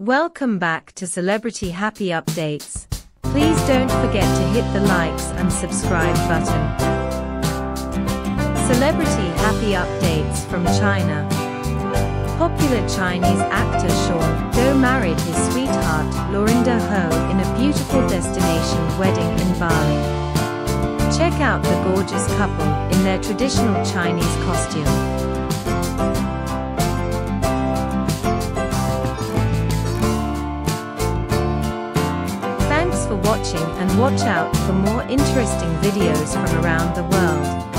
Welcome back to Celebrity Happy Updates. Please don't forget to hit the likes and subscribe button. Celebrity Happy Updates from China. Popular Chinese actor Shawn Dou married his sweetheart, Laurinda Ho, in a beautiful destination wedding in Bali. Check out the gorgeous couple in their traditional Chinese costume. Watching and watch out for more interesting videos from around the world.